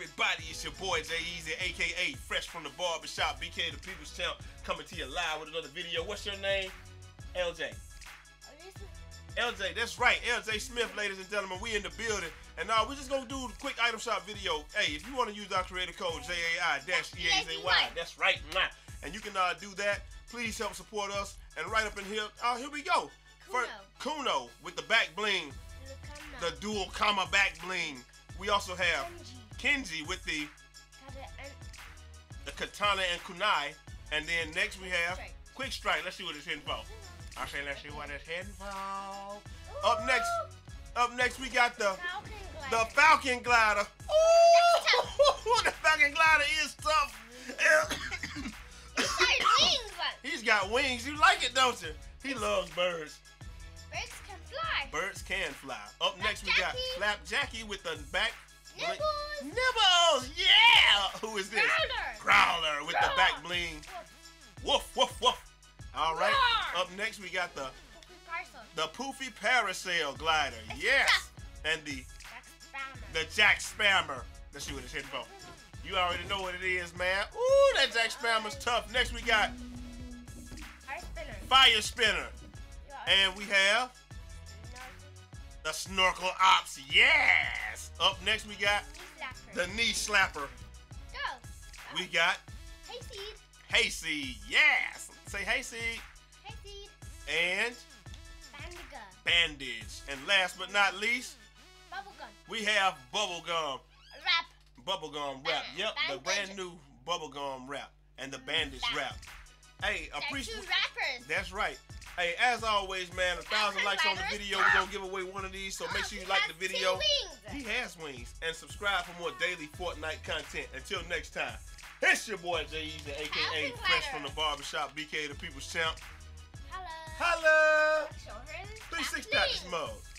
everybody? It's your boy Jai Eazy, aka Fresh from the Barbershop, BK the People's Champ, coming to you live with another video. What's your name? LJ. LJ, that's right, LJ Smith, ladies and gentlemen. We in the building. And now we're just gonna do a quick item shop video. Hey, if you want to use our creator code JAI dash EAZY, that's right, and you can uh, do that. Please help support us. And right up in here, uh, here we go. Kuno. Kuno with the back bling, the dual comma back bling. We also have Kenji with the the katana and kunai. And then next we have Strike. quick strike. Let's see what it's hitting for. I say let's see what it's hitting for. Up next, up next we got the the Falcon glider. Ooh, the Falcon glider is tough. He's got wings. You like it, don't you? He loves birds. Birds can fly. Birds can fly. Up next we got Jackie. Flap Jackie with the back. Nibbles. Growler with the back bling. Woof, woof, woof. All right. Roar. Up next we got the the Poofy Parasail glider. Yes. And the Jack Spammer. the Jack Spammer. Let's see what it's hitting for. You already know what it is, man. Ooh, that Jack Spammer's tough. Next we got Fire spinner. Fire Spinner. And we have the Snorkel Ops. Yes. Up next we got the Knee Slapper. Go. We got Hey seed. Hayseed. Yes. Say Hayseed. Hey seed. And Bandiga. Bandage. And last but not least, Bubblegum. we have Bubblegum. Wrap. Bubblegum wrap. Uh, yep, the brand new Bubblegum wrap. And the Bandage Wrap. wrap. Hey, appreciate. two rappers. That's right. Hey, as always, man, a thousand likes on the video. We're gonna give away one of these, so make oh, sure you like the video. He wings. has wings. And subscribe for more daily Fortnite content. Until next time, it's your boy Jai Eazy, aka Fresh from the Barbershop, BK the People's Champ. Hello. Hello. Her. 360 that practice mode.